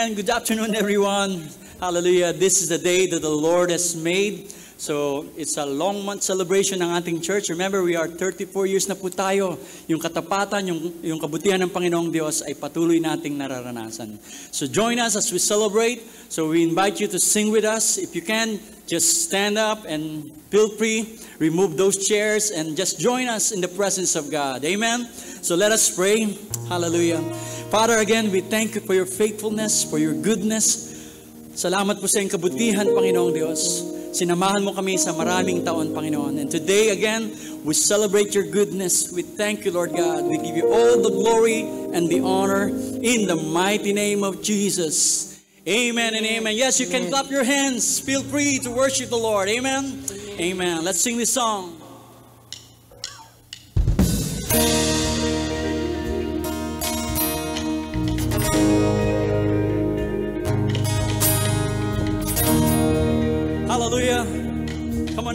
And good afternoon, everyone. Hallelujah. This is the day that the Lord has made. So, it's a long month celebration ng ating church. Remember, we are 34 years na po tayo. Yung katapatan, yung, yung kabutihan ng Panginoong Diyos ay patuloy nating nararanasan. So, join us as we celebrate. So, we invite you to sing with us. If you can, just stand up and feel free. Remove those chairs and just join us in the presence of God. Amen. So, let us pray. Hallelujah. Father, again, we thank you for your faithfulness, for your goodness. Salamat po sa iyong kabutihan, Panginoong Diyos. Sinamahan mo kami sa maraming taon, Panginoon. And today, again, we celebrate your goodness. We thank you, Lord God. We give you all the glory and the honor in the mighty name of Jesus. Amen and amen. Yes, you can clap your hands. Feel free to worship the Lord. Amen. Amen. Let's sing this song.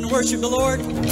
Worship the Lord.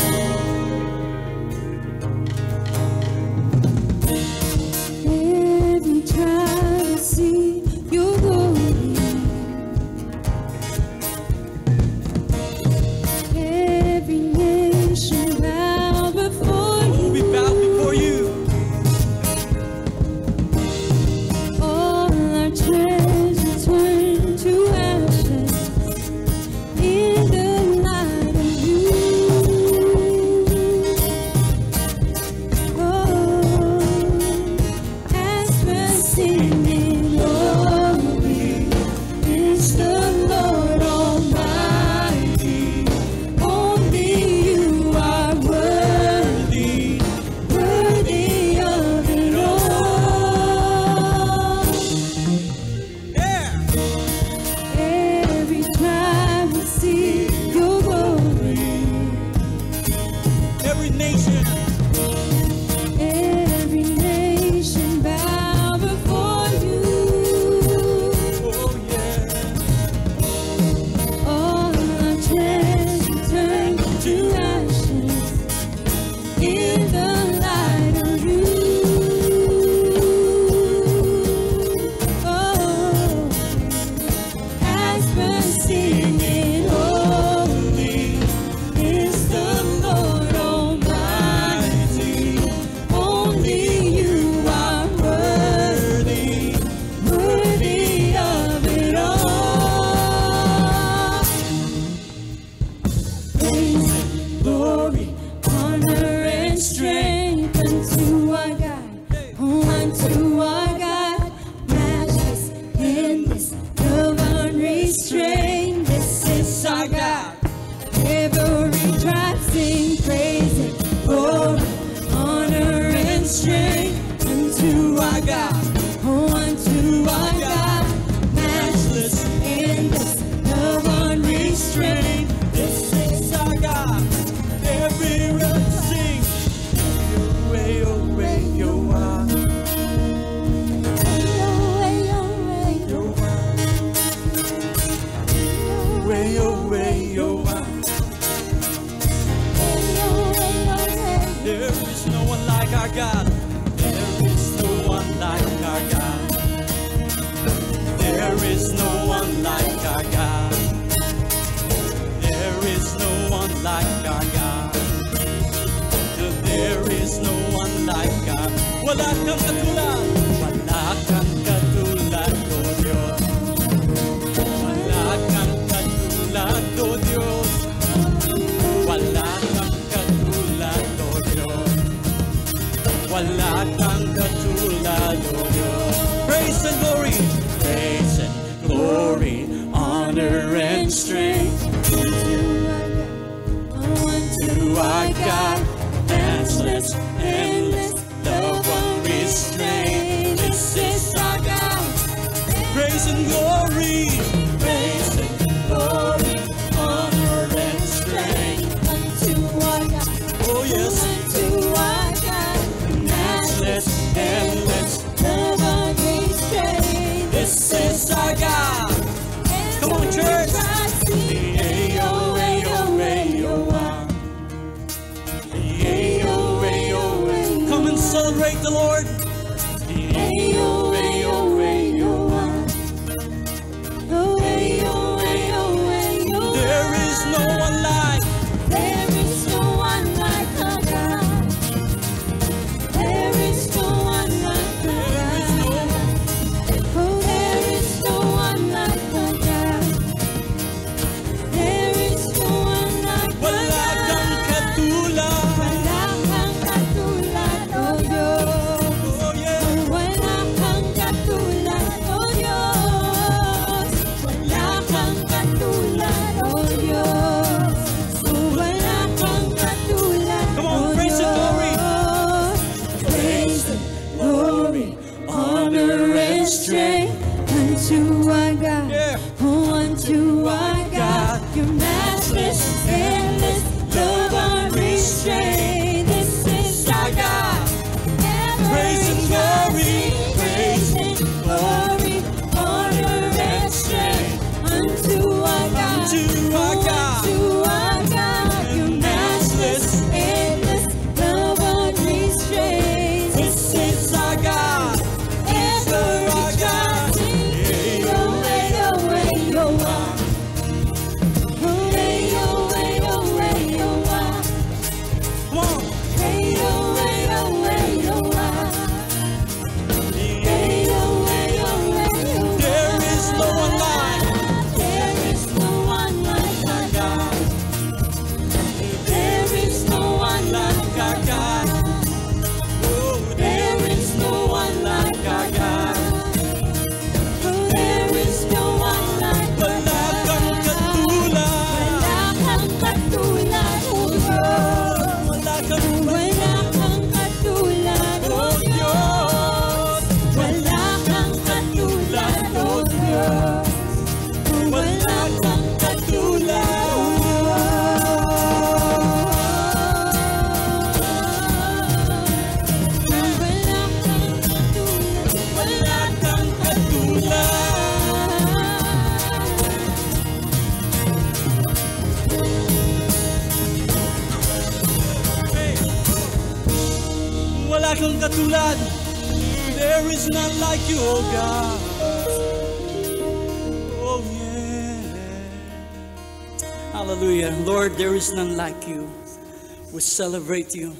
Celebrate you.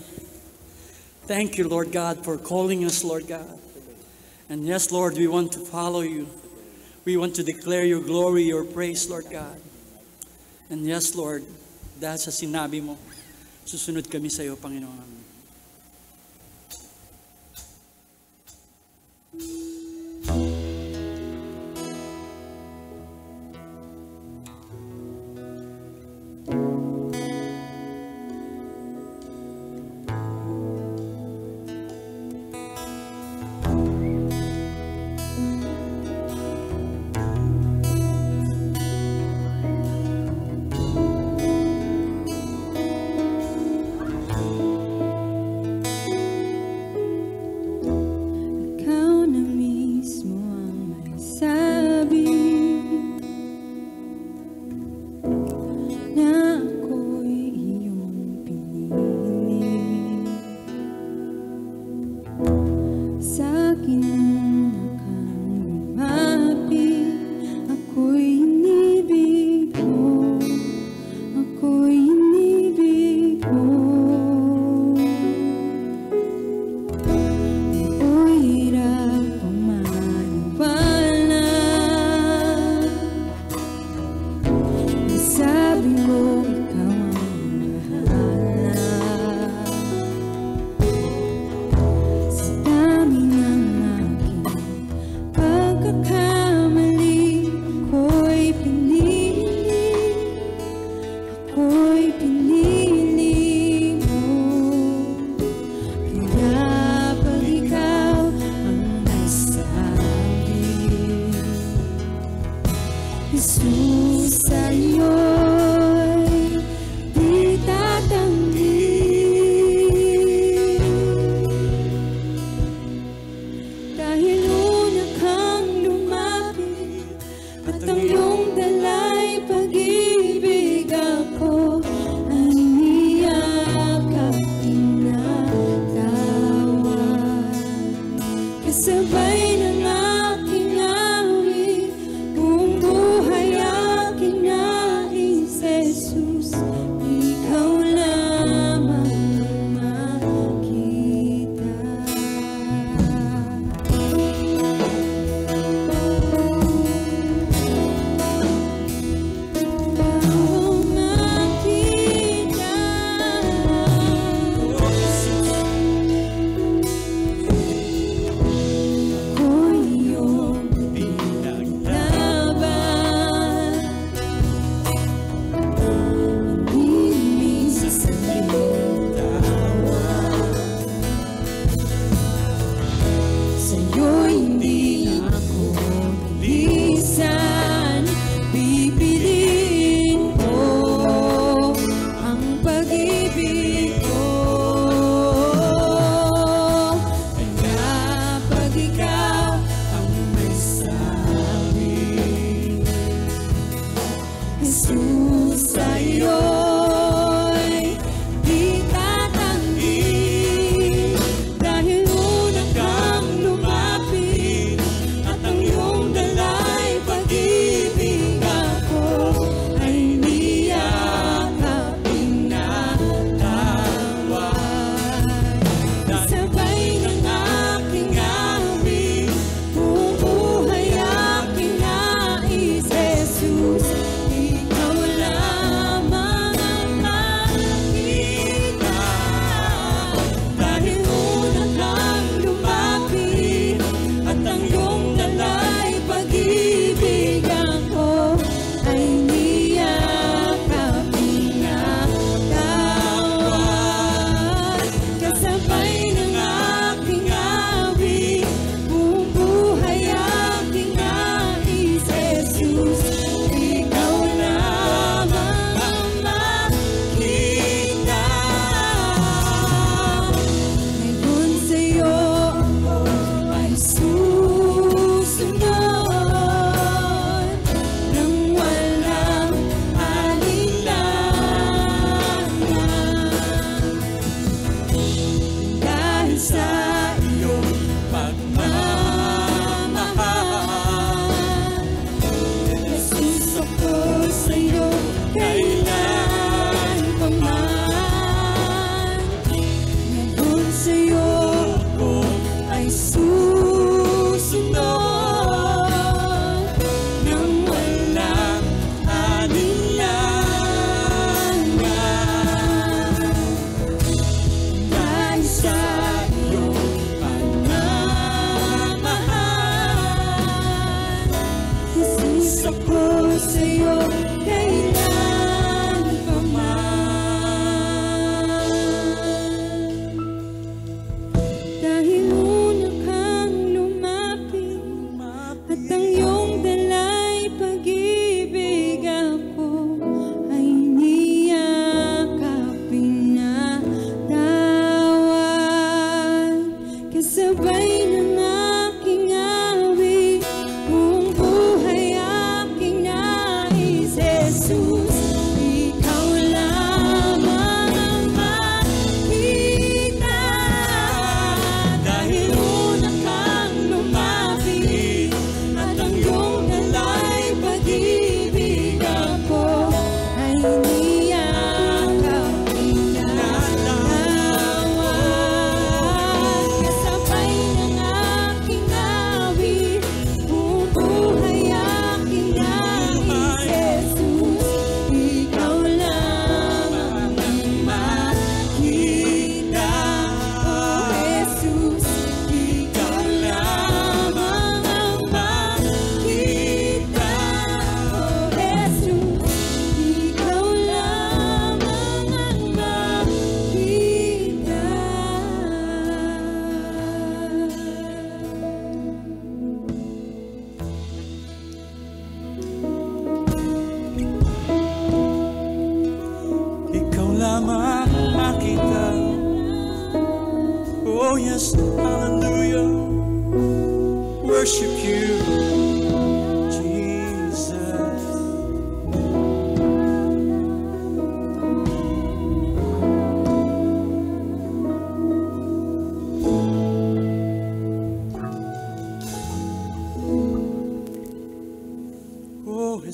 Thank you, Lord God, for calling us, Lord God. And yes, Lord, we want to follow you. We want to declare your glory, your praise, Lord God. And yes, Lord, dahil sa sinabi mo, susunod kami sa iyo, Panginoon.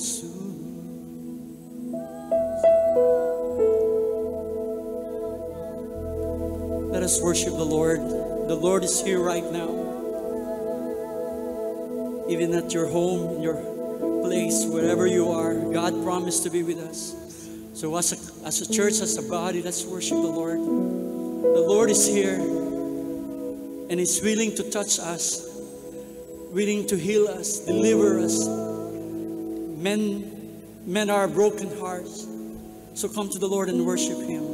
Jesús. Let us worship the Lord. The Lord is here right now. Even at your home, in your place, wherever you are, God promised to be with us. So, as a, as a church, as a body, let's worship the Lord. The Lord is here and is willing to touch us, willing to heal us, deliver us, Men, men are broken hearts. So come to the Lord and worship Him.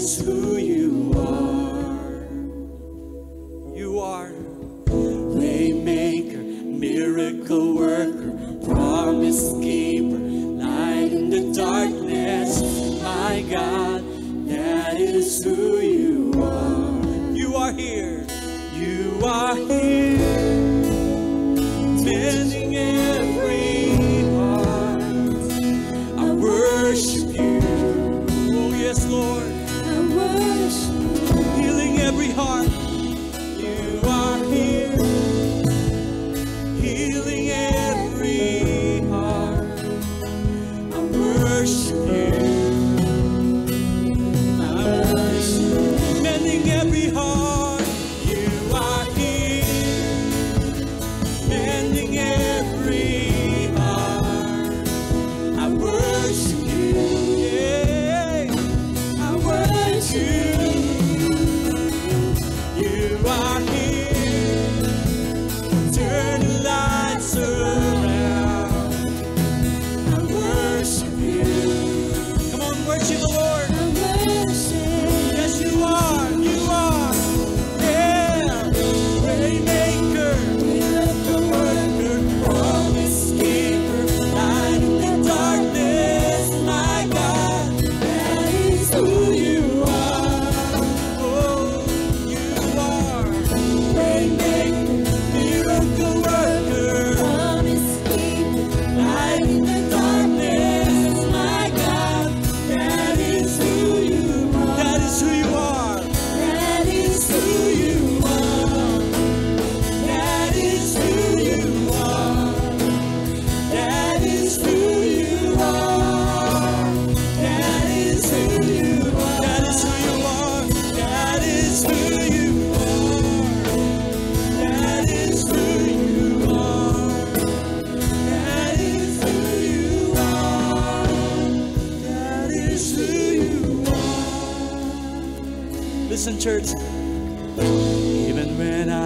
is who you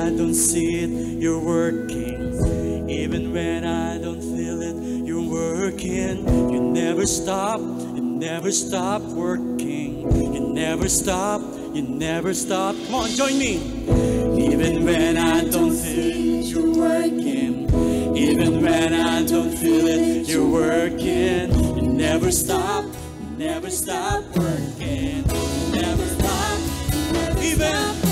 I don't see it, you're working. Even when I don't feel it, you're working. You never stop, you never stop working. You never stop, you never stop. Come on, join me. Even when I don't feel it, you're working. Even when I don't feel it, you're working. You never stop, you never stop working. You never stop, you never stop. Even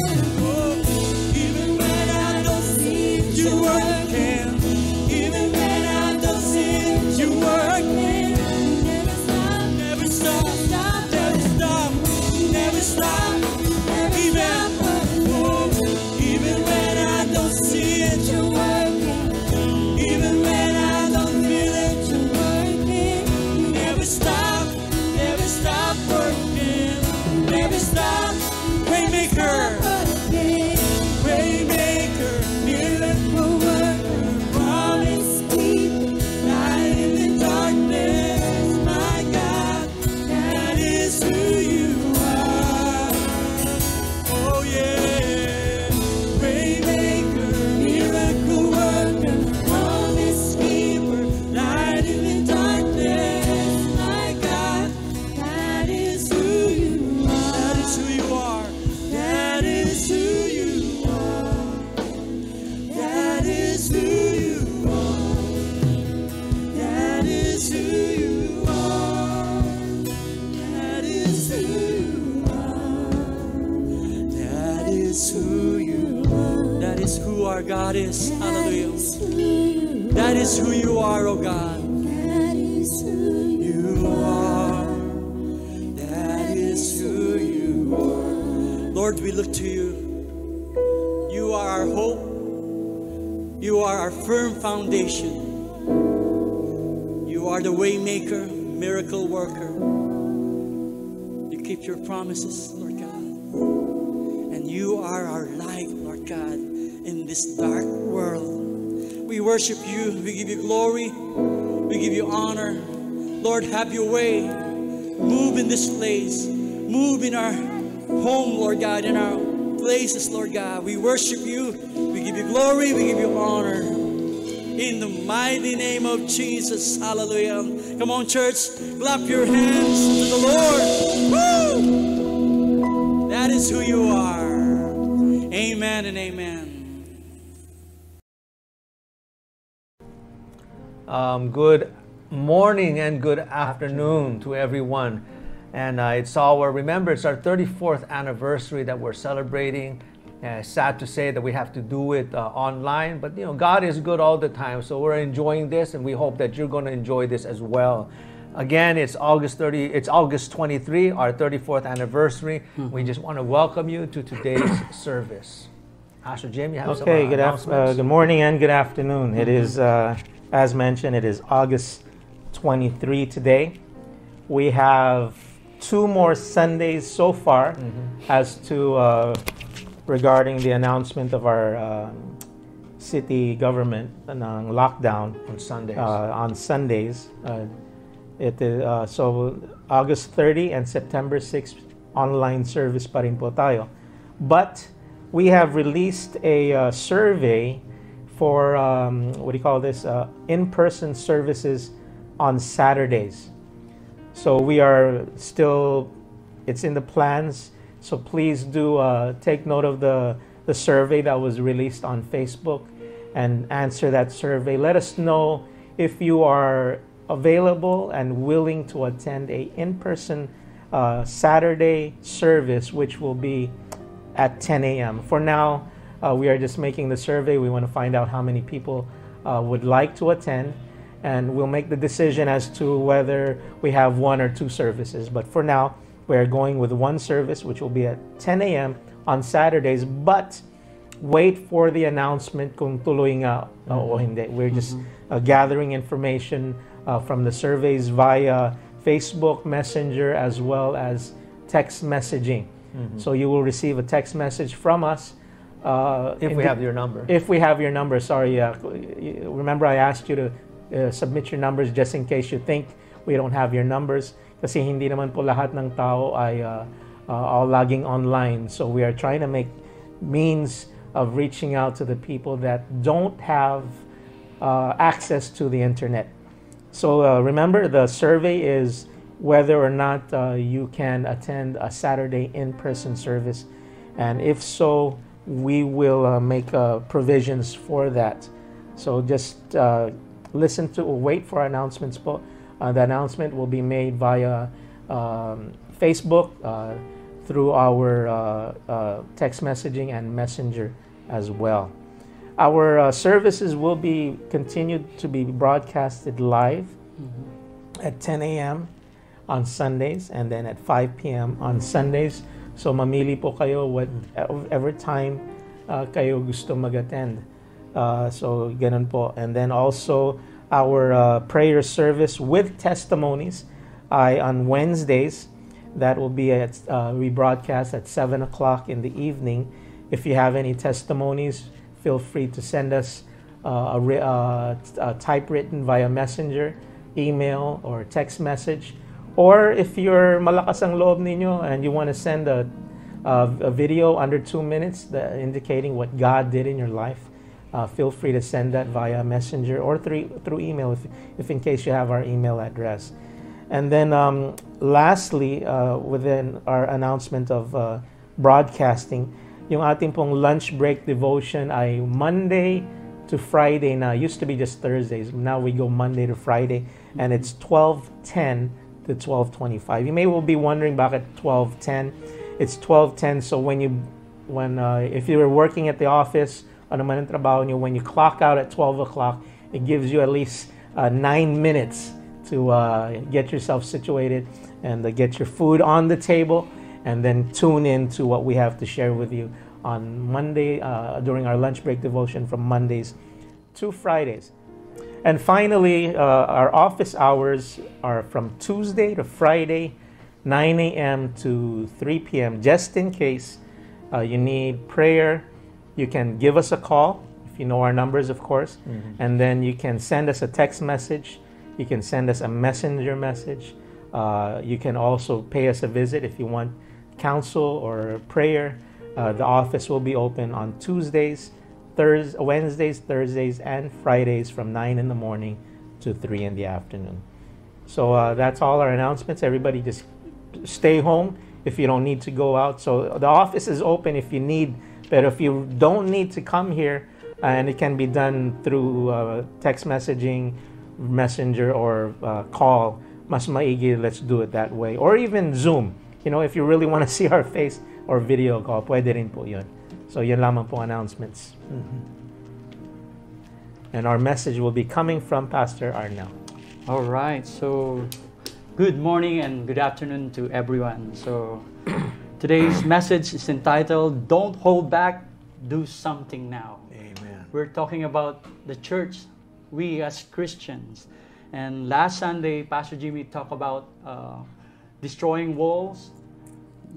foundation. You are the waymaker, miracle worker. You keep your promises, Lord God. And you are our light, Lord God, in this dark world. We worship you. We give you glory. We give you honor. Lord, have your way. Move in this place. Move in our home, Lord God, in our places, Lord God. We worship you. We give you glory. We give you honor. In the mighty name of Jesus. Hallelujah. Come on, church. Clap your hands to the Lord. Woo! That is who you are. Amen and amen. Um, good morning and good afternoon to everyone. And uh, it's our, remember, it's our 34th anniversary that we're celebrating. Uh, sad to say that we have to do it uh, online, but you know, God is good all the time. So we're enjoying this and we hope that you're going to enjoy this as well. Again, it's August 30, it's August 23, our 34th anniversary. We just want to welcome you to today's service. Pastor Jim, you have some Okay, uh, good, af- uh, good morning and good afternoon. It is, uh, as mentioned, it is August 23 today. We have two more Sundays so far as to uh, regarding the announcement of our um, city government ng lockdown on Sundays. uh, on Sundays. Uh, it is, uh, so August 30 and September 6 online service pa rin po tayo. But we have released a uh, survey for um, what do you call this? Uh, in-person services on Saturdays. So we are still, it's in the plans. So please do uh, take note of the, the survey that was released on Facebook and answer that survey. Let us know if you are available and willing to attend a in-person uh, Saturday service, which will be at 10 a.m. For now, uh, we are just making the survey. We want to find out how many people uh, would like to attend, and we'll make the decision as to whether we have one or two services. But for now, we are going with one service, which will be at 10 a.m. on Saturdays. But wait for the announcement kung tuloy nga o hindi. We're just uh, gathering information uh, from the surveys via Facebook Messenger as well as text messaging. So you will receive a text message from us. Uh, if we the- have your number. if we have your number, sorry. Uh, remember, I asked you to uh, submit your numbers just in case you think we don't have your numbers. Kasi hindi naman po lahat ng tao ay uh, uh, all laging online. So we are trying to make means of reaching out to the people that don't have uh, access to the internet. So uh, remember, the survey is whether or not uh, you can attend a Saturday in person service. And if so, we will uh, make uh, provisions for that. So just uh, listen to, wait for announcements. po. Uh, the announcement will be made via um, Facebook, uh, through our uh, uh, text messaging and messenger as well. Our uh, services will be continued to be broadcasted live at 10 a.m. on Sundays and then at 5 p.m. on Sundays. So mamili po kayo whatever time uh, kayo gusto mag-attend. Uh, so ganun po. And then also our uh, prayer service with testimonies ay on Wednesdays. That will be at uh, rebroadcast at 7 o'clock in the evening. If you have any testimonies, feel free to send us uh, a, uh, t- uh, typewritten via messenger, email, or text message. Or if you're malakas ang loob ninyo and you want to send a, a, a video under two minutes indicating what God did in your life, uh, feel free to send that via messenger or through, through email if, if in case you have our email address. And then um, lastly, uh, within our announcement of uh, broadcasting, yung ating pong lunch break devotion ay Monday to Friday na. Used to be just Thursdays. Now we go Monday to Friday. And it's 12.10 to 12.25. You may well be wondering bakit 12.10. It's 12.10 so when you, when uh, if you were working at the office, ano man ang trabaho when you clock out at 12 o'clock, it gives you at least uh, nine minutes to uh, get yourself situated and uh, get your food on the table and then tune in to what we have to share with you on Monday uh, during our lunch break devotion from Mondays to Fridays. And finally, uh, our office hours are from Tuesday to Friday, 9 a.m. to 3 p.m. Just in case uh, you need prayer, you can give us a call if you know our numbers, of course, and then you can send us a text message. You can send us a messenger message. Uh, you can also pay us a visit if you want counsel or prayer. Uh, the office will be open on Tuesdays, Thursdays, Wednesdays, Thursdays, and Fridays from 9 in the morning to 3 in the afternoon. So uh, that's all our announcements. Everybody just stay home if you don't need to go out. So the office is open if you need, but if you don't need to come here, and it can be done through uh, text messaging, messenger, or uh, call, mas maigi, let's do it that way. Or even Zoom. You know, if you really want to see our face or video call, pwede rin po yun. So yun lamang po announcements. And our message will be coming from Pastor Arnel. All right. So, good morning and good afternoon to everyone. So, today's message is entitled "Don't Hold Back, Do Something Now." Amen. We're talking about the church, we as Christians. And last Sunday, Pastor Jimmy talked about uh, destroying walls,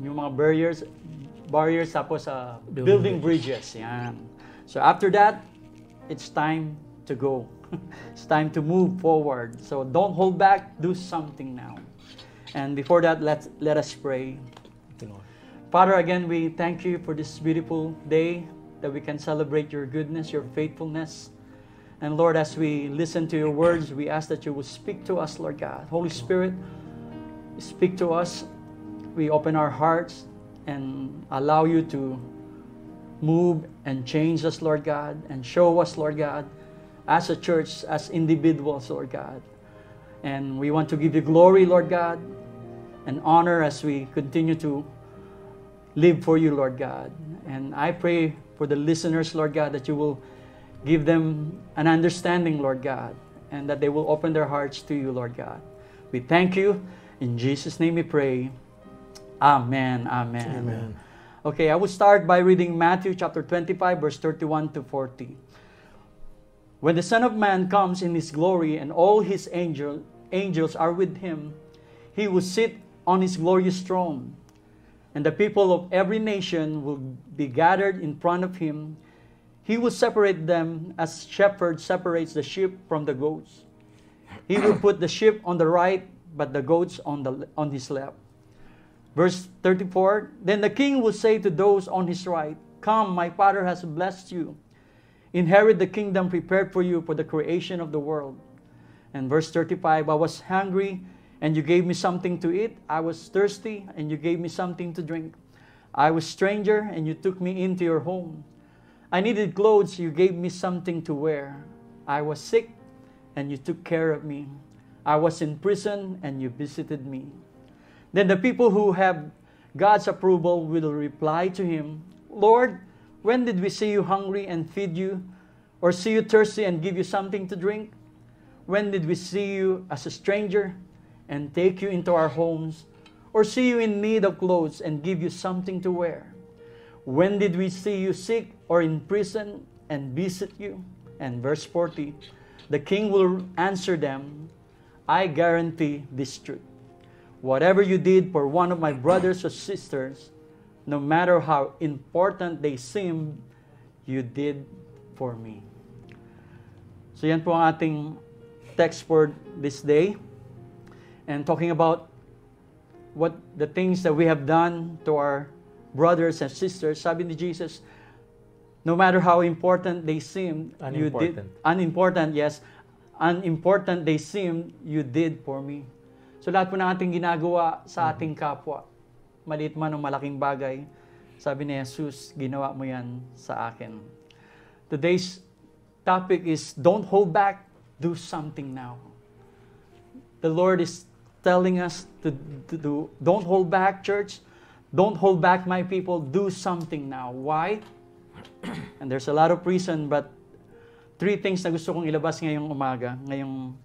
yung mga barriers, barriers tapos uh, Building building, bridges. Yan. So after that, it's time to go. it's time to move forward. So don't hold back, do something now. And before that, let let us pray. Father, again, we thank you for this beautiful day that we can celebrate your goodness, your faithfulness. And Lord, as we listen to your words, we ask that you will speak to us, Lord God. Holy Spirit, speak to us. We open our hearts and allow you to move and change us, Lord God, and show us, Lord God, as a church, as individuals, Lord God. And we want to give you glory, Lord God, and honor as we continue to live for you, Lord God. And I pray for the listeners, Lord God, that you will give them an understanding, Lord God, and that they will open their hearts to you, Lord God. We thank you. In Jesus' name we pray. Amen. Amen. Amen. Okay, I will start by reading Matthew chapter 25, verse 31 to 40. When the Son of Man comes in his glory and all his angel, angels are with him, he will sit on his glorious throne. And the people of every nation will be gathered in front of him. He will separate them as shepherd separates the sheep from the goats. He will put the sheep on the right, but the goats on, the, on his left. Verse 34 Then the king will say to those on his right, Come, my father has blessed you inherit the kingdom prepared for you for the creation of the world. And verse 35 I was hungry, and you gave me something to eat. I was thirsty, and you gave me something to drink. I was stranger, and you took me into your home. I needed clothes, you gave me something to wear. I was sick, and you took care of me. I was in prison, and you visited me. Then the people who have God's approval will reply to him, Lord, when did we see you hungry and feed you, or see you thirsty and give you something to drink? When did we see you as a stranger and take you into our homes, or see you in need of clothes and give you something to wear? When did we see you sick or in prison and visit you? And verse 40 the king will answer them, I guarantee this truth. Whatever you did for one of my brothers or sisters, no matter how important they seem, you did for me. So yan po ang ating text for this day. And talking about what the things that we have done to our brothers and sisters, sabi ni Jesus, no matter how important they seem, you did Unimportant. unimportant, yes, unimportant they seem, you did for me. So lahat po ng ating ginagawa sa ating kapwa, maliit man o malaking bagay, sabi ni Jesus, ginawa mo yan sa akin. Today's topic is don't hold back, do something now. The Lord is telling us to, to do, don't hold back, church. Don't hold back, my people. Do something now. Why? And there's a lot of reason, but three things na gusto kong ilabas ngayong umaga, ngayong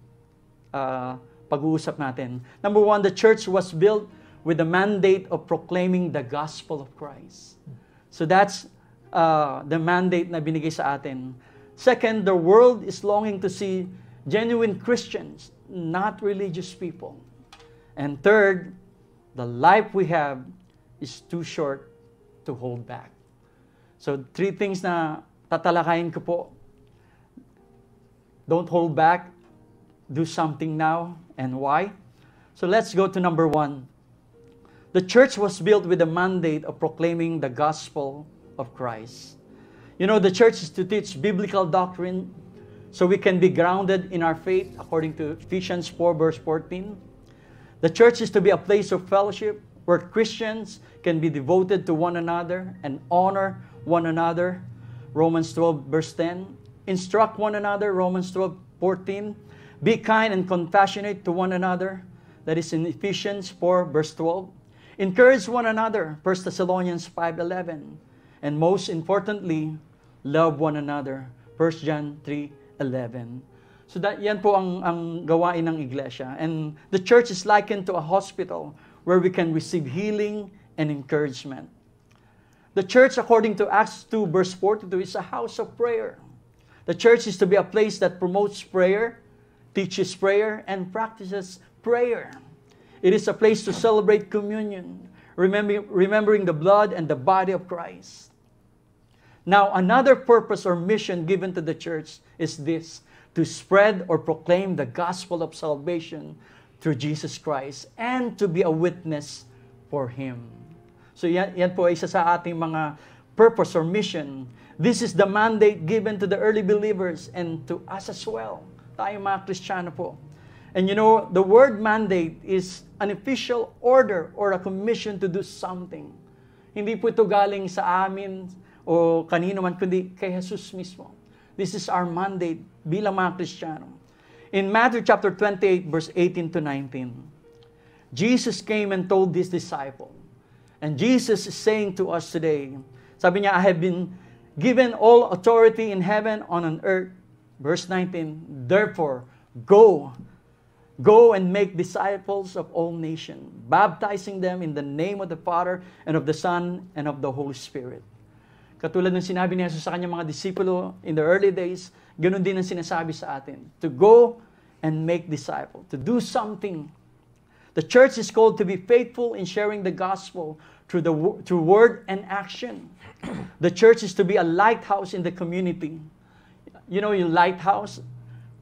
uh, pag-uusap natin. Number one, the church was built with the mandate of proclaiming the gospel of Christ. So that's uh, the mandate na binigay sa atin. Second, the world is longing to see genuine Christians, not religious people. And third, the life we have is too short to hold back. So three things na tatalakayin ko po. Don't hold back. Do something now. And why? So let's go to number one. The church was built with the mandate of proclaiming the gospel of Christ. You know, the church is to teach biblical doctrine so we can be grounded in our faith according to Ephesians 4, verse 14. The church is to be a place of fellowship where Christians can be devoted to one another and honor one another. Romans 12, verse 10. Instruct one another. Romans 12, 14. Be kind and compassionate to one another. That is in Ephesians 4, verse 12. Encourage one another. 1 Thessalonians 5, 11. And most importantly, love one another. 1 John 3, 11. So that yan po ang ang gawain ng iglesia. And the church is likened to a hospital where we can receive healing and encouragement. The church according to Acts 2 verse 42 is a house of prayer. The church is to be a place that promotes prayer, teaches prayer and practices prayer. It is a place to celebrate communion, remembering, remembering the blood and the body of Christ. Now, another purpose or mission given to the church is this to spread or proclaim the gospel of salvation through Jesus Christ and to be a witness for Him. So, yan, yan po ay isa sa ating mga purpose or mission. This is the mandate given to the early believers and to us as well. Tayo mga Kristiyano po. And you know, the word mandate is an official order or a commission to do something. Hindi po ito galing sa amin o kanino man, kundi kay Jesus mismo. This is our mandate bilang mga Kristiyano. In Matthew chapter 28, verse 18 to 19, Jesus came and told his disciple. And Jesus is saying to us today, sabi niya, I have been given all authority in heaven on earth. Verse 19, therefore, go Go and make disciples of all nations, baptizing them in the name of the Father and of the Son and of the Holy Spirit. Katulad ng sinabi ni Jesus sa kanyang mga disipulo in the early days, ganun din ang sinasabi sa atin. To go and make disciples, to do something. The church is called to be faithful in sharing the gospel through, the, through word and action. The church is to be a lighthouse in the community. You know, your lighthouse,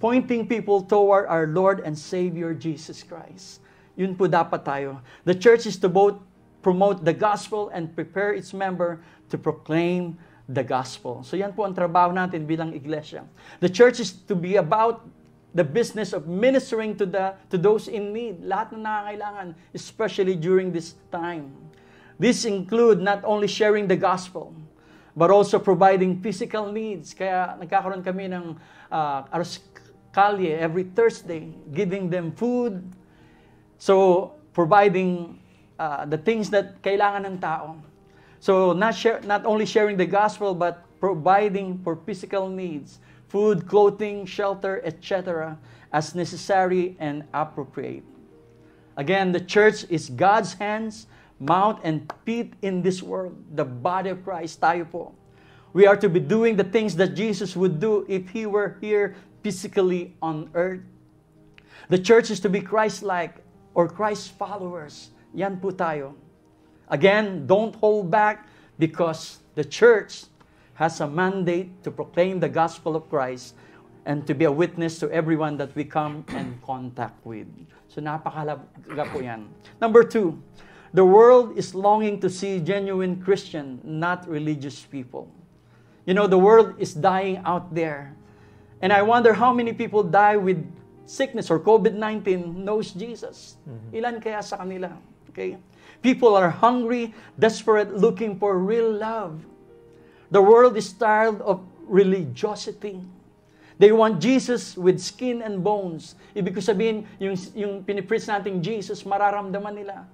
pointing people toward our Lord and Savior Jesus Christ. Yun po dapat tayo. The church is to both promote the gospel and prepare its member to proclaim the gospel. So yan po ang trabaho natin bilang iglesia. The church is to be about the business of ministering to the to those in need, lahat na nangangailangan, especially during this time. This include not only sharing the gospel, but also providing physical needs. Kaya nagkakaroon kami ng uh, Aros Kalye every Thursday, giving them food, So, providing uh, the things that kailangan ng tao. So, not, share, not only sharing the gospel, but providing for physical needs, food, clothing, shelter, etc., as necessary and appropriate. Again, the church is God's hands, mouth, and feet in this world. The body of Christ, tayo po. We are to be doing the things that Jesus would do if He were here physically on earth. The church is to be Christ-like or Christ followers. Yan po tayo. Again, don't hold back because the church has a mandate to proclaim the gospel of Christ and to be a witness to everyone that we come in contact with. So napakalaga po yan. Number two, the world is longing to see genuine Christian, not religious people. You know, the world is dying out there. And I wonder how many people die with sickness or COVID-19 knows Jesus. Ilan kaya sa kanila? Okay? People are hungry, desperate, looking for real love. The world is tired of religiosity. They want Jesus with skin and bones. Ibig ko sabihin, yung, yung pinipreach nating Jesus, mararamdaman nila.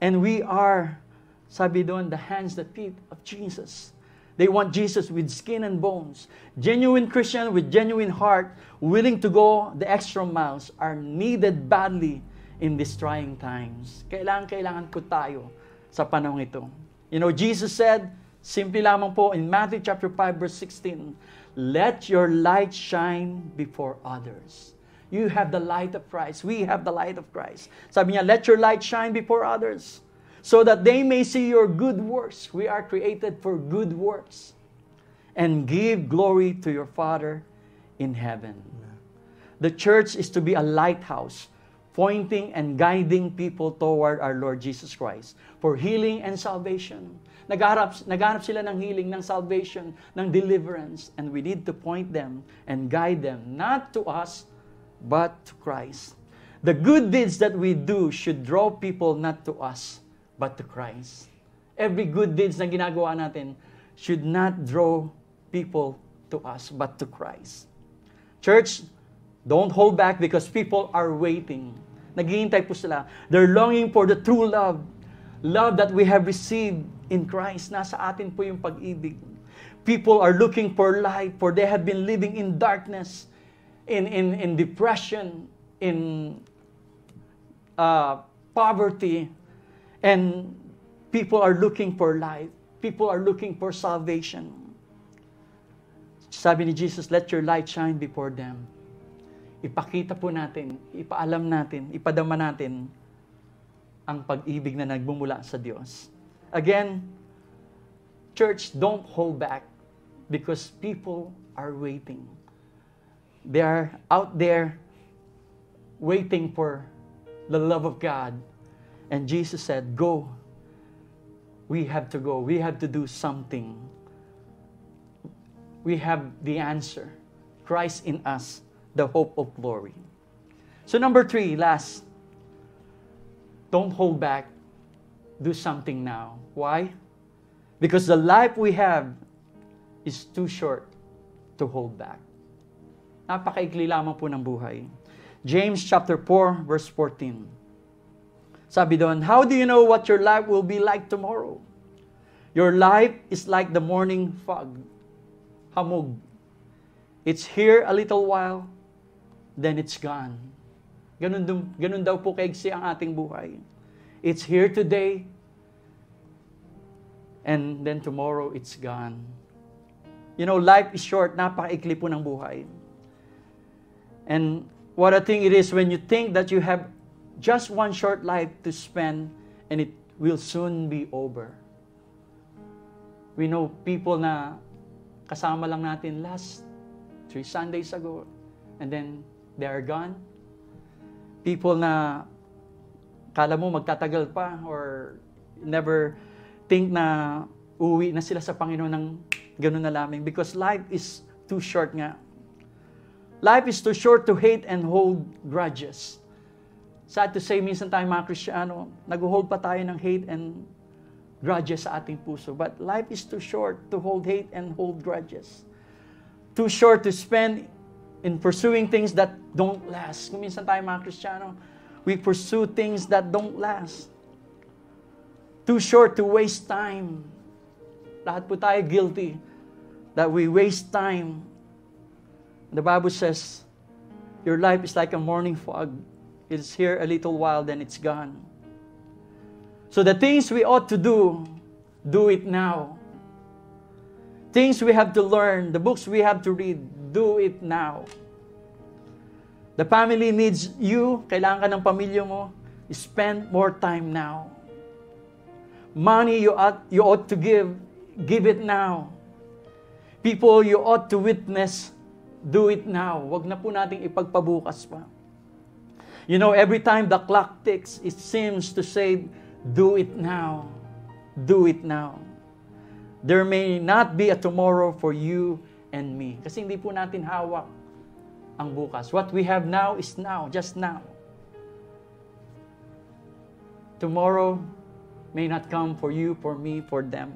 And we are, sabi doon, the hands that feet of Jesus. They want Jesus with skin and bones. Genuine Christian with genuine heart, willing to go the extra miles, are needed badly in these trying times. Kailangan, kailangan po tayo sa panahon ito. You know, Jesus said, simply lamang po in Matthew chapter 5 verse 16, Let your light shine before others. You have the light of Christ. We have the light of Christ. Sabi niya, let your light shine before others so that they may see your good works. We are created for good works. And give glory to your Father in heaven. The church is to be a lighthouse, pointing and guiding people toward our Lord Jesus Christ for healing and salvation. Nagharap, naghanap sila ng healing, ng salvation, ng deliverance, and we need to point them and guide them, not to us, but to Christ. The good deeds that we do should draw people not to us, but to Christ. Every good deeds na ginagawa natin should not draw people to us, but to Christ. Church, don't hold back because people are waiting. Naghihintay po sila. They're longing for the true love. Love that we have received in Christ. Nasa atin po yung pag-ibig. People are looking for light for they have been living in darkness, in, in, in depression, in uh, poverty, and people are looking for life. People are looking for salvation. Sabi ni Jesus, let your light shine before them. Ipakita po natin, ipaalam natin, ipadama natin ang pag-ibig na nagmumula sa Diyos. Again, church, don't hold back because people are waiting. They are out there waiting for the love of God. And Jesus said, Go. We have to go. We have to do something. We have the answer. Christ in us, the hope of glory. So, number three, last, don't hold back. Do something now. Why? Because the life we have is too short to hold back. Napakaikli lamang po ng buhay. James chapter 4 verse 14. Sabi doon, How do you know what your life will be like tomorrow? Your life is like the morning fog. Hamog. It's here a little while, then it's gone. Ganun, dun, ganun daw po kaigsi ang ating buhay. It's here today, and then tomorrow it's gone. You know, life is short, napakaikli po ng buhay. And what a thing it is when you think that you have just one short life to spend and it will soon be over. We know people na kasama lang natin last three Sundays ago and then they are gone. People na kala mo magtatagal pa or never think na uwi na sila sa Panginoon ng ganun na lamang. Because life is too short nga. Life is too short to hate and hold grudges. Sad to say, minsan tayo mga Kristiyano, nag-hold pa tayo ng hate and grudges sa ating puso. But life is too short to hold hate and hold grudges. Too short to spend in pursuing things that don't last. Kung minsan tayo mga Kristiyano, we pursue things that don't last. Too short to waste time. Lahat po tayo guilty that we waste time. The Bible says, your life is like a morning fog. It's here a little while, then it's gone. So the things we ought to do, do it now. Things we have to learn, the books we have to read, do it now. The family needs you, kailangan ka ng pamilya mo, spend more time now. Money you ought, you ought to give, give it now. People you ought to witness, do it now. Huwag na po nating ipagpabukas pa. You know, every time the clock ticks, it seems to say, do it now. Do it now. There may not be a tomorrow for you and me. Kasi hindi po natin hawak ang bukas. What we have now is now, just now. Tomorrow may not come for you, for me, for them.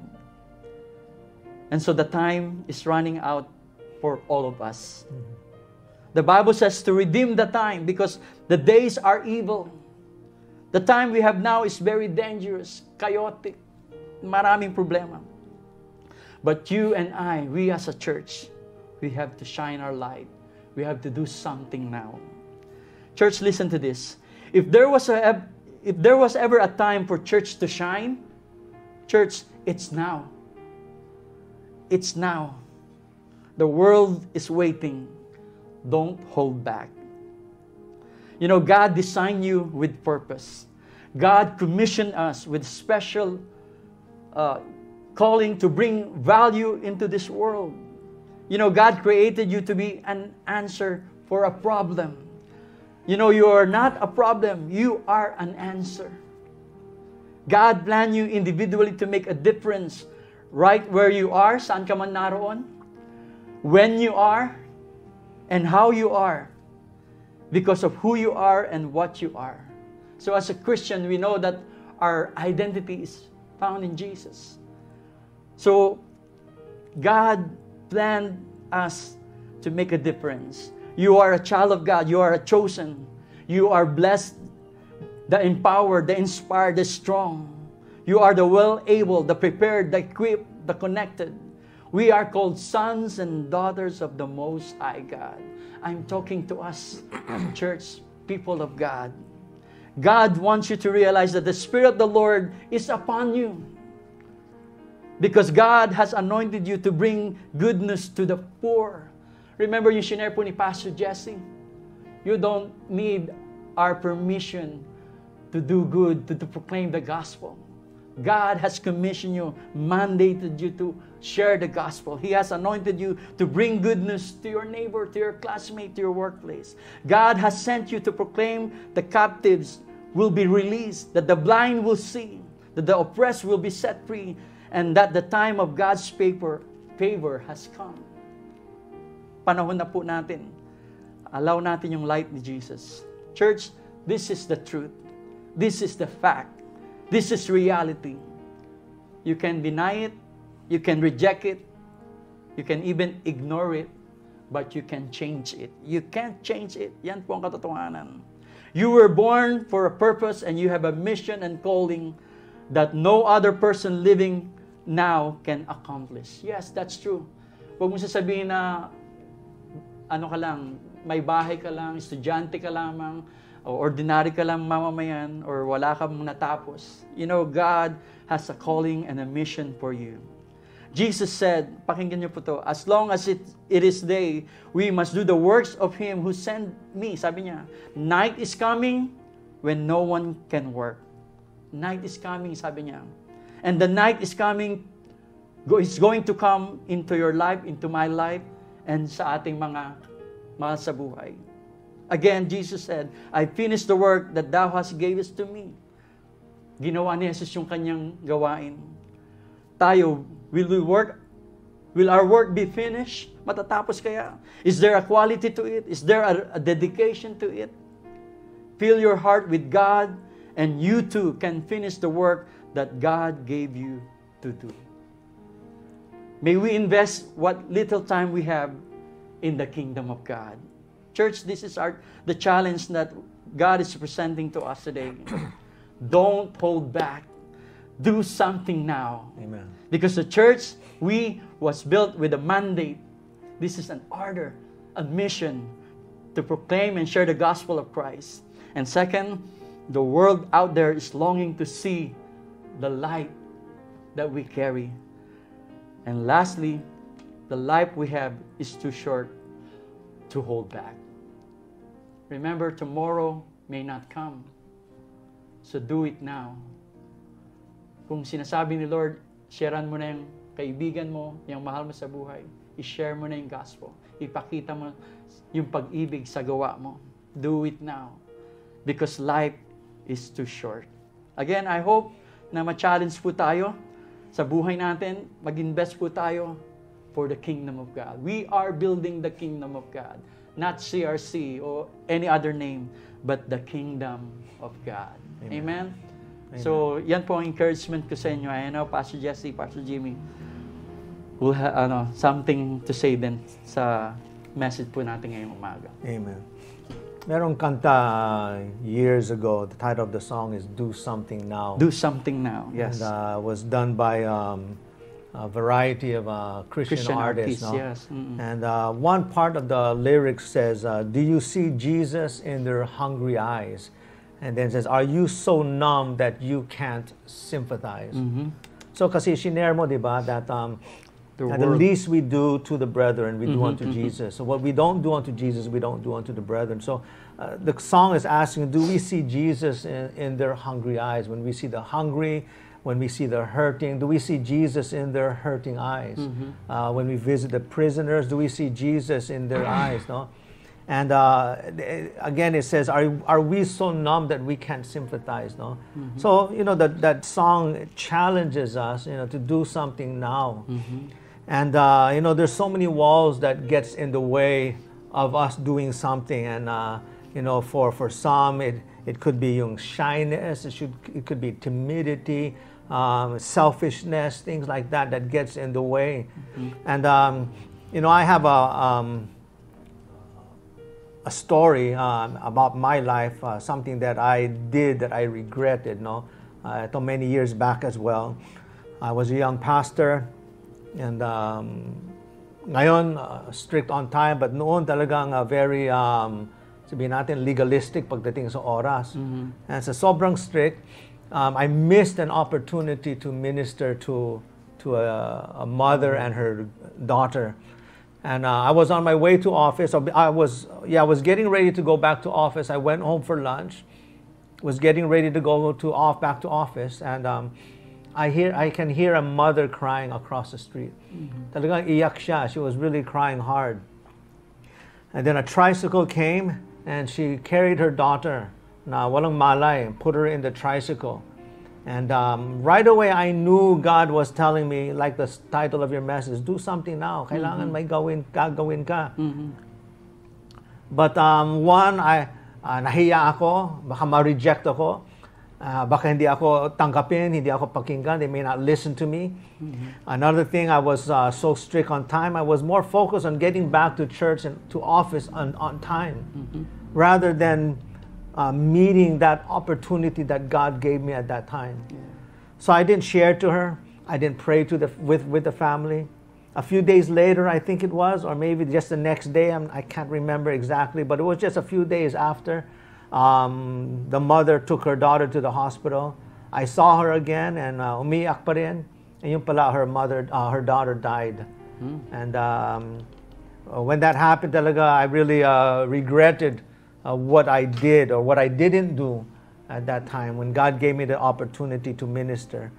And so the time is running out for all of us. The Bible says to redeem the time because the days are evil. The time we have now is very dangerous, chaotic, maraming problema. But you and I, we as a church, we have to shine our light. We have to do something now. Church, listen to this. If there was a if there was ever a time for church to shine, church, it's now. It's now. The world is waiting. Don't hold back. You know, God designed you with purpose. God commissioned us with special uh, calling to bring value into this world. You know, God created you to be an answer for a problem. You know, you are not a problem, you are an answer. God planned you individually to make a difference right where you are, saan ka man naroon, when you are, and how you are, because of who you are and what you are. So, as a Christian, we know that our identity is found in Jesus. So, God planned us to make a difference. You are a child of God. You are a chosen. You are blessed, the empowered, the inspired, the strong. You are the well able, the prepared, the equipped, the connected. We are called sons and daughters of the Most High God. I'm talking to us, church, people of God. God wants you to realize that the Spirit of the Lord is upon you. Because God has anointed you to bring goodness to the poor. Remember yung shinare po ni Pastor Jesse? You don't need our permission to do good, to, to proclaim the gospel. God has commissioned you, mandated you to share the gospel. He has anointed you to bring goodness to your neighbor, to your classmate, to your workplace. God has sent you to proclaim the captives will be released, that the blind will see, that the oppressed will be set free, and that the time of God's favor, favor has come. Panahon na po natin. Allow natin yung light ni Jesus. Church, this is the truth. This is the fact. This is reality. You can deny it, you can reject it, you can even ignore it, but you can change it. You can't change it. Yan po ang katotohanan. You were born for a purpose and you have a mission and calling that no other person living now can accomplish. Yes, that's true. Huwag mo sasabihin na ano ka lang, may bahay ka lang, estudyante ka lamang, o ordinary ka lang mamamayan, or wala ka mong natapos. You know, God has a calling and a mission for you. Jesus said, pakinggan niyo po to, as long as it, it is day, we must do the works of Him who sent me. Sabi niya, night is coming when no one can work. Night is coming, sabi niya. And the night is coming, is going to come into your life, into my life, and sa ating mga mahal sa buhay. Again, Jesus said, I finished the work that thou hast gavest to me. Ginawa ni Jesus yung kanyang gawain. Tayo, will we work Will our work be finished? Matatapos kaya? Is there a quality to it? Is there a, a dedication to it? Fill your heart with God, and you too can finish the work that God gave you to do. May we invest what little time we have in the kingdom of God. Church, this is our the challenge that God is presenting to us today. Don't hold back. Do something now. Amen. Because the church, we was built with a mandate. This is an order, a mission to proclaim and share the gospel of Christ. And second, the world out there is longing to see the light that we carry. And lastly, the life we have is too short to hold back. Remember, tomorrow may not come. So do it now. Kung sinasabi ni Lord, sharean mo na yung kaibigan mo, yung mahal mo sa buhay, i-share mo na yung gospel. Ipakita mo yung pag-ibig sa gawa mo. Do it now. Because life is too short. Again, I hope na ma-challenge po tayo sa buhay natin. Mag-invest po tayo for the kingdom of God. We are building the kingdom of God. Not CRC or any other name, but the kingdom of God. Amen? So, yan po ang encouragement ko sa inyo. I know, Pastor Jesse, Pastor Jimmy, will ha- ano, something to say din sa message po natin ngayong umaga. Amen. Merong kanta years ago. The title of the song is "Do Something Now." Do something now. Yes. And uh, was done by um, a variety of uh, Christian, Christian artists. artists, no? yes. Mm-mm. And uh, one part of the lyrics says, uh, "Do you see Jesus in their hungry eyes?" And then says, "Are you so numb that you can't sympathize?" Mhm. So kasi shinare mo, di ba, that um, The at the least we do to the brethren, we do Mhm, unto mhm. Jesus. So what we don't do unto Jesus, we don't do unto the brethren. So uh, the song is asking, do we see Jesus in, in their hungry eyes? When we see the hungry, when we see the hurting, do we see Jesus in their hurting eyes? Mm-hmm. Uh, when we visit the prisoners, do we see Jesus in their eyes? No. And uh, again, it says, are, are we so numb that we can't sympathize? No. Mm-hmm. So you know that that song challenges us, you know, to do something now. Mm-hmm. And uh, you know, there's so many walls that gets in the way of us doing something. And uh, you know, for for some, it it could be yung shyness. It should it could be timidity, um, selfishness, things like that that gets in the way. And um, you know, I have a. Um, a story um, about my life, uh, something that I did that I regretted. No, uh, many years back as well. I was a young pastor, and um, ngayon uh, strict on time, but noon talagang uh, very um, sabihin natin legalistic pagdating sa oras. And sa sobrang strict, um, I missed an opportunity to minister to to a, a mother and her daughter. And uh, I was on my way to office. I was, yeah, I was getting ready to go back to office. I went home for lunch. Was getting ready to go to off back to office, and um, I hear, I can hear a mother crying across the street. Talagang iyak siya. She was really crying hard. And then a tricycle came, and she carried her daughter, na walang malay, and put her in the tricycle. And um, right away, I knew God was telling me, like the title of your message, do something now. Kailangan may gawin, gagawin ka. But um, one, I, ah, nahiya ako, baka ma-reject ako, ah, baka hindi ako tanggapin, hindi ako pakinggan, they may not listen to me. Another thing, I was uh, so strict on time, I was more focused on getting back to church and to office on, on time, rather than uh, meeting that opportunity that God gave me at that time. So I didn't share to her. I didn't pray to the with with the family. A few days later, I think it was, or maybe just the next day. I'm, I can't remember exactly, but it was just a few days after. Um, the mother took her daughter to the hospital. I saw her again, and uh, umiyak pa rin. And yung pala, her mother, uh, her daughter died. And um, uh, when that happened, talaga, I really uh, regretted uh, what I did or what I didn't do at that time when God gave me the opportunity to minister.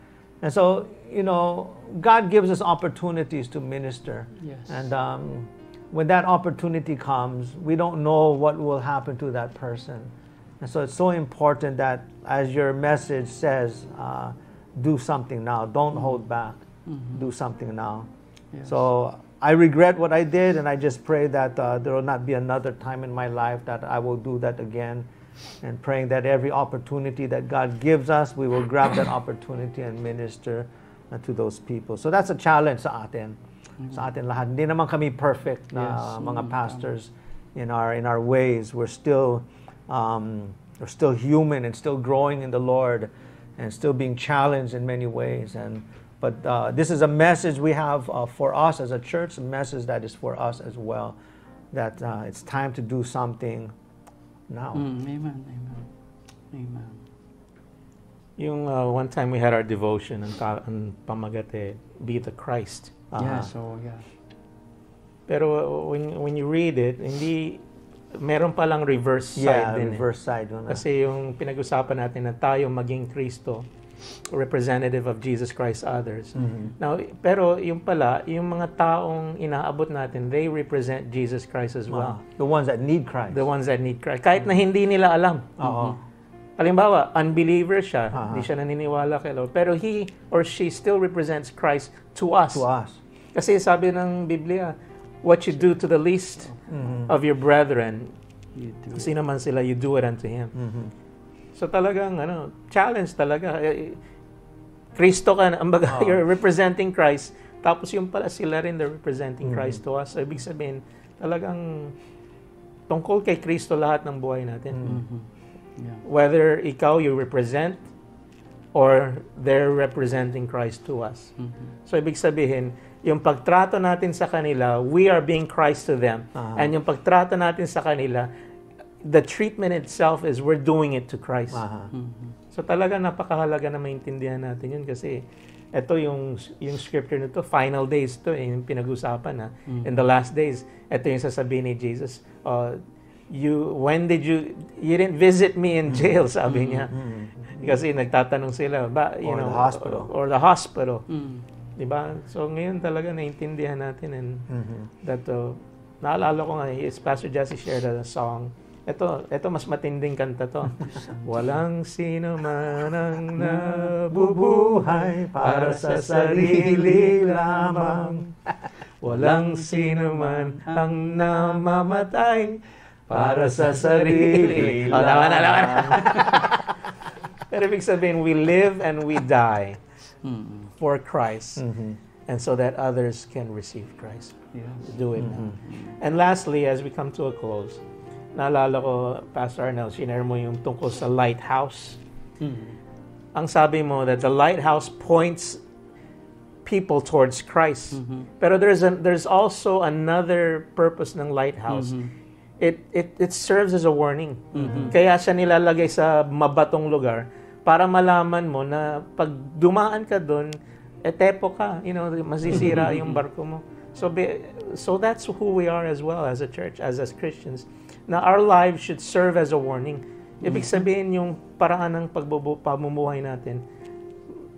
And so, you know, God gives us opportunities to minister. Yes. And um, when that opportunity comes, we don't know what will happen to that person. And so it's so important that, as your message says, uh, do something now. Don't hold back. Do something now. Yes. So I regret what I did, and I just pray that uh, there will not be another time in my life that I will do that again. And praying that every opportunity that God gives us, we will grab that opportunity and minister uh, to those people. So that's a challenge sa atin. Sa atin lahat. Hindi naman kami perfect na Yes. mga Mm, pastors in our in our ways. We're still um, we're still human and still growing in the Lord and still being challenged in many ways. And but uh, this is a message we have uh, for us as a church, a message that is for us as well. That uh, it's time to do something now. Mm, amen, amen, amen. Yung uh, one time we had our devotion, and ta- ang pamagat eh, Be the Christ. Uh-huh. Yeah, so yeah. Pero when, when you read it, hindi, meron palang reverse Yeah, side din eh. reverse side. yun na. Kasi yung pinag-usapan natin na tayo maging Kristo, representative of Jesus Christ others. Mhm. Now, pero yung pala, yung mga taong inaabot natin, they represent Jesus Christ as well. Wow. The ones that need Christ. The ones that need Christ. Kahit na hindi nila alam. Oo. Halimbawa, unbeliever siya, Aha. hindi siya naniniwala kay Lord. Pero he or she still represents Christ to us. To us. Kasi sabi ng Biblia, what you do to the least Mhm. of your brethren, You do. sino man sila, you do it unto him. Mhm. So talagang ano, challenge talaga. Eh, Kristo ka, na- ambaga, Oo. you're representing Christ. Tapos yung pala sila rin, they're representing Mhm. Christ to us. So, ibig sabihin, talagang tungkol kay Kristo lahat ng buhay natin. Mhm. Yeah. Whether ikaw you represent or they're representing Christ to us. Mhm. So ibig sabihin, yung pagtrato natin sa kanila, we are being Christ to them. Aha. And yung pagtrato natin sa kanila, the treatment itself is we're doing it to Christ. Mhm. So talaga napakahalaga na maintindihan natin yun kasi ito yung yung scripture nito, final days to, eh, yung pinag-usapan na. Mhm. In the last days, ito yung sasabihin ni Jesus, uh, you when did you you didn't visit me in jail sabi niya Mhm. kasi nagtatanong sila ba you Or know the hospital. or, the hospital Mm. Di ba so ngayon talaga naintindihan natin and Mhm. that uh, naalala ko nga is Pastor Jesse shared a song ito ito mas matinding kanta to walang sino man ang nabubuhay para sa sarili lamang walang sino man ang namamatay para sa sarili oh, tama na, tama na. pero ibig sabihin we live and we die Mm. For Christ Mhm. and so that others can receive Christ Yes. do it now. And lastly, as we come to a close, naalala ko, Pastor Arnel, shinare mo yung tungkol sa lighthouse. Mm. Ang sabi mo that the lighthouse points people towards Christ. Mhm. Pero there's a, there's also another purpose ng lighthouse. Mhm. It, it, it serves as a warning. Mhm. Kaya siya nilalagay sa mabatong lugar para malaman mo na pag dumaan ka doon, etepo ka, you know, masisira yung barko mo. So be, so that's who we are as well as a church, as as Christians. Na our lives should serve as a warning. Ibig sabihin yung paraan ng pagbubu pamumuhay natin.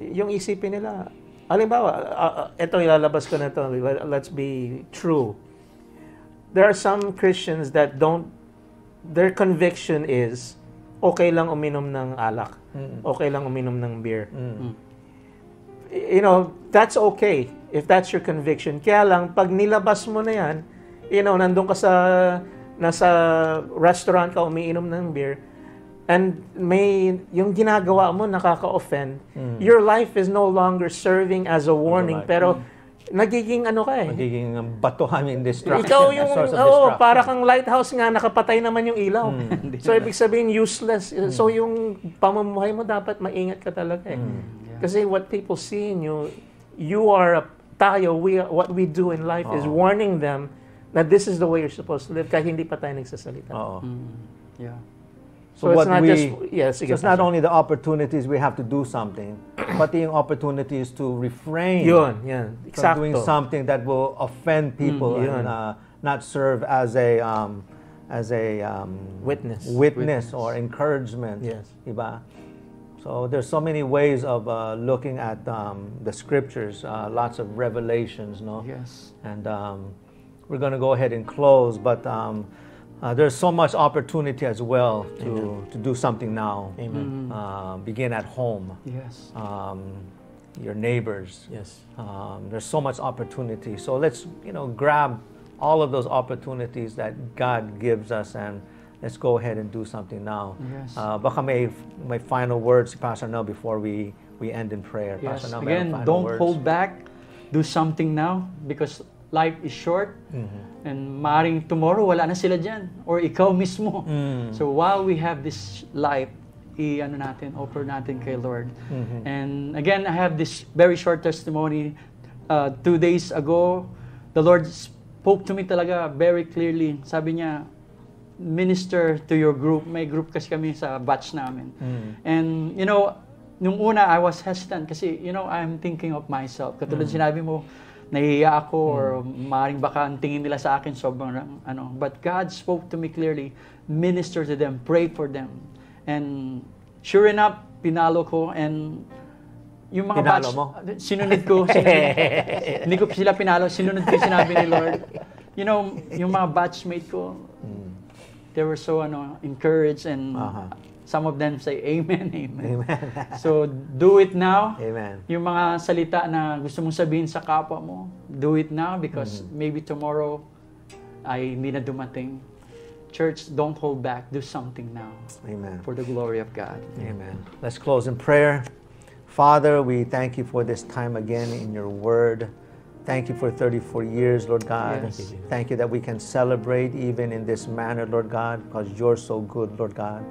Yung isipin nila, halimbawa, uh, uh, ito ilalabas ko na to, let's be true. There are some Christians that don't their conviction is okay lang uminom ng alak. Mm. Okay lang uminom ng beer. Mm. You know, that's okay if that's your conviction. Kaya lang, pag nilabas mo na yan, you know, nandun ka sa, nasa restaurant ka, umiinom ng beer, and may, yung ginagawa mo nakaka-offend, Mm. your life is no longer serving as a warning, life. pero nagiging ano ka eh. Magiging batuhan yung distraction. Ikaw yung, distraction. para kang lighthouse nga, nakapatay naman yung ilaw. Mm. So, ibig sabihin, useless. So, yung pamumuhay mo, dapat maingat ka talaga eh. Mm. Kasi what people see in you, you are, a, tayo, we, what we do in life is Oo. warning them that this is the way you're supposed to live kahit hindi pa tayo nagsasalita. Oo. Mm. Yeah. So, So it's not we- just, sige, So it's not only the opportunities we have to do something, but the opportunities to refrain Yun, yan. from doing something that will offend people Mm, and uh, not serve as a um, as a um, Witness. witness or encouragement. Yes. Diba? So there's so many ways of uh, looking at um, the scriptures, uh, lots of revelations, no? Yes. And um, we're going to go ahead and close, but um, uh, there's so much opportunity as well to, to do something now. Amen. Uh, begin at home. Yes. Um, your neighbors. Yes. Um, there's so much opportunity. So let's, you know, grab all of those opportunities that God gives us and let's go ahead and do something now. Yes. Uh, baka may, may final words Pastor Nel before we, we end in prayer. Yes. Pastor Nel, Again, don't words? hold back. Do something now because life is short. Mm-hmm. And maring tomorrow, wala na sila dyan. Or ikaw mismo. Mm. So while we have this life, i-ano natin, offer natin kay Lord. Mm-hmm. And again, I have this very short testimony. Uh, two days ago, the Lord spoke to me talaga very clearly. Sabi niya, minister to your group. May group kasi kami sa batch namin. Mm. And, you know, nung una, I was hesitant kasi, you know, I'm thinking of myself. Katulad Mm. sinabi mo, nahihiya ako or maaaring baka ang tingin nila sa akin sobrang ano. But God spoke to me clearly, minister to them, pray for them. And sure enough, pinalo ko and yung mga Pinalo batch, mo? sinunod ko, sinunod, hindi ko sila pinalo, sinunod ko sinabi ni Lord. You know, yung mga batchmate ko, they were so ano, encouraged and Aha. Some of them say, Amen, Amen. Amen. So, do it now. Amen. Yung mga salita na gusto mong sabihin sa kapwa mo, do it now because mm-hmm. maybe tomorrow ay hindi na dumating. Church, don't hold back. Do something now Amen. for the glory of God. Amen. Let's close in prayer. Father, we thank you for this time again in your word. Thank you for 34 years, Lord God. Yes. Thank you that we can celebrate even in this manner, Lord God, because you're so good, Lord God.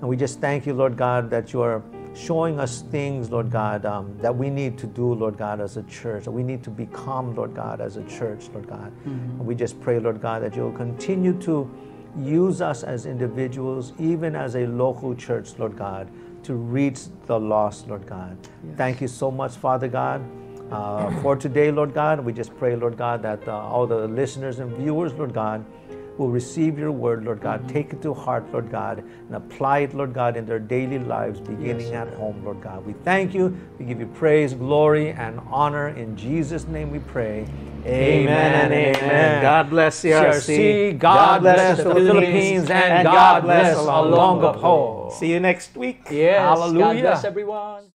And we just thank you, Lord God, that you are showing us things, Lord God, um, that we need to do, Lord God, as a church, that we need to become, Lord God, as a church, Lord God. And we just pray, Lord God, that you'll continue to use us as individuals, even as a local church, Lord God, to reach the lost, Lord God. Thank you so much, Father God. Uh, for today, Lord God, we just pray, Lord God, that uh, all the listeners and viewers, Lord God, will receive your word, Lord God, mm-hmm. take it to heart, Lord God, and apply it, Lord God, in their daily lives, beginning at home, Lord God. We thank you. We give you praise, glory, and honor. In Jesus' name we pray. Amen and amen. God bless CRC. God bless the Philippines, and God bless Olongapo. See you next week. Yes, Hallelujah. God bless everyone.